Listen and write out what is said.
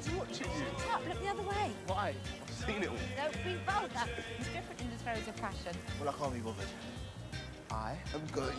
Dad's watching you. Shut up, look the other way. Why? I've seen it all. Don't be vulgar. It's different in the throes of passion. Well, I can't be bothered. I am going